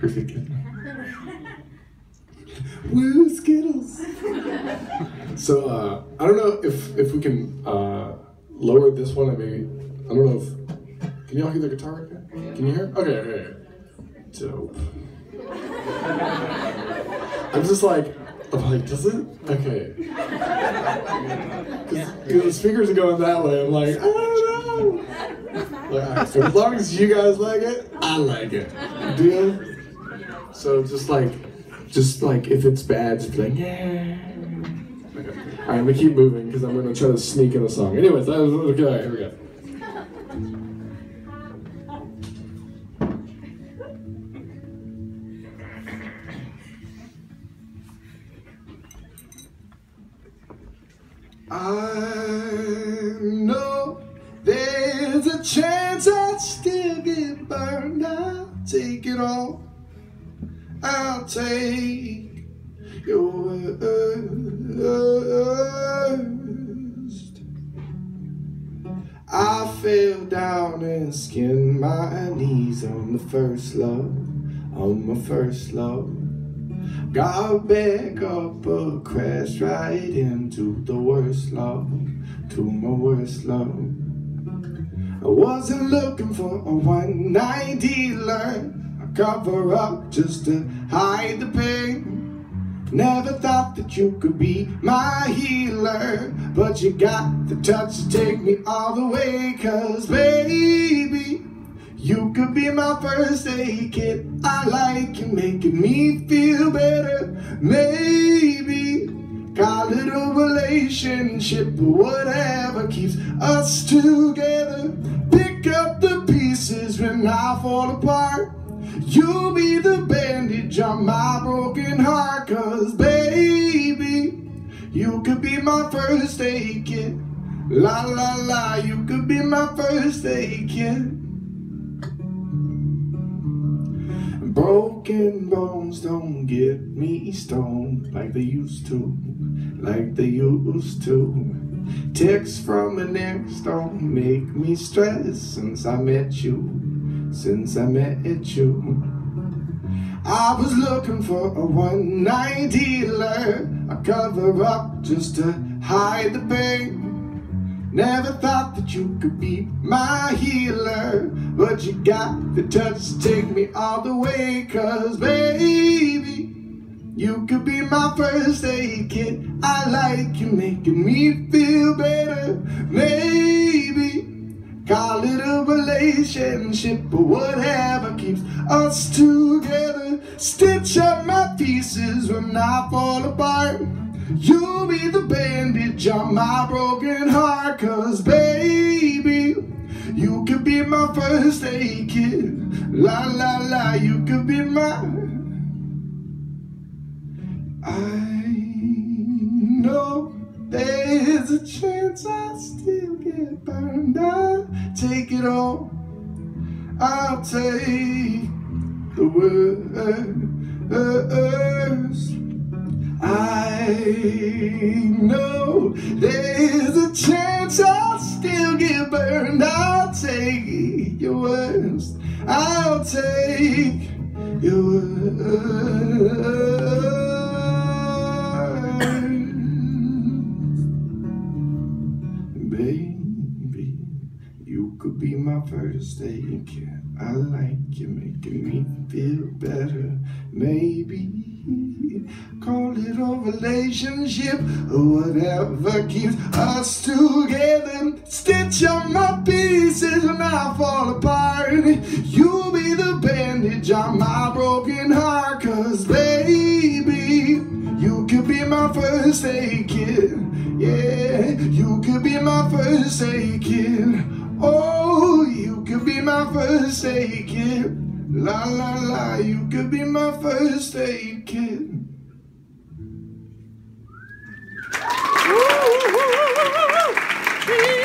Perfect. Woo Skittles. so uh, I don't know if if we can uh, lower this one I maybe I don't know if can y'all hear the guitar? Can you hear? Okay, okay, okay. Dope. I'm just like I'm like, does it? Okay. Because the speakers are going that way. I'm like, I don't know. Like, so as long as you guys like it, I like it. Deal? So just like, just like if it's bad, just be like, yeah. All right, we keep moving because I'm gonna try to sneak in a song. Anyways, that was, okay. Right, here we go. I know there's a chance I'll take your worst. I fell down and skinned my knees on the first love, on my first love. Got back up but crashed right into the worst love, to my worst love. I wasn't looking for a one night dealer, a cover up just to hide the pain. Never thought that you could be my healer, but you got the touch to take me all the way, cause baby, you could be my first aid kit. I like you making me feel better. Maybe call it a relationship whatever keeps us together. Pick up the pieces when I fall apart. You'll be the bandage on my broken heart. Cause baby, you could be my first aid kit. La la la, you could be my first aid kit. Broken bones don't get me stoned like they used to, like they used to. Texts from an ex don't make me stress since I met you, since I met you. I was looking for a one night dealer, a cover up just to hide the pain. Never thought that you could be my healer But you got the touch to take me all the way Cause baby, you could be my first aid kit I like you making me feel better Maybe, call relationship Or whatever keeps us together. Stitch up my pieces when I fall apart. You'll be the bandage on my broken heart Cause baby, you could be my first aid kit. La la la, you could be my I know there's a chance I'll still burned I'll take it all I'll take the worst I know there's a chance I'll still get burned. I'll take your worst. I'll take your worst. My first aid kit. I like you making me feel better. Maybe call it a relationship or whatever keeps us together. Stitch on my pieces when I fall apart. You'll be the bandage on my broken heart. Cause baby, you could be my first aid kit. Yeah, you could be my first aid kit. Oh, could be my first aid kit. La la la, you could be my first aid kit. Ooh, ooh, ooh.